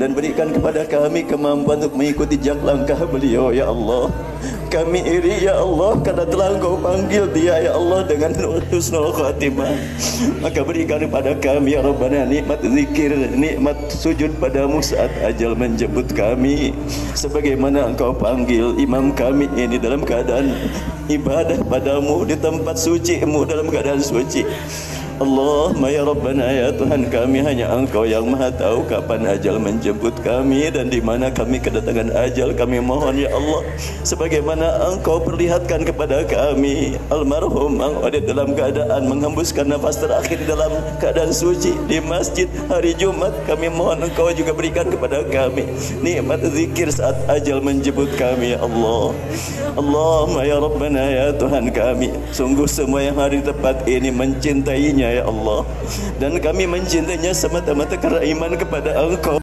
dan berikan kepada kami kemampuan untuk mengikuti jejak langkah beliau ya Allah. Kami iri ya Allah karena telah engkau panggil dia ya Allah dengan husnul khatimah. Maka berikan kepada kami ya Rabbana nikmat zikir nikmat sujud padamu saat ajal menjemput kami. Sebagaimana engkau panggil imam kami ini dalam keadaan ibadah padamu di tempat suci mu dalam keadaan suci Allah ya Rabbana ya Tuhan kami hanya Engkau yang Maha tahu kapan ajal menjemput kami dan di mana kami kedatangan ajal. Kami mohon ya Allah sebagaimana Engkau perlihatkan kepada kami almarhum ada dalam keadaan menghembuskan nafas terakhir dalam keadaan suci di masjid hari Jumat. Kami mohon Engkau juga berikan kepada kami nikmat zikir saat ajal menjemput kami ya Allah. Allah ya Rabbana ya Tuhan kami sungguh semua yang hari tepat ini mencintainya ya Allah. Dan kami mencintainya semata-mata kerana iman kepada Engkau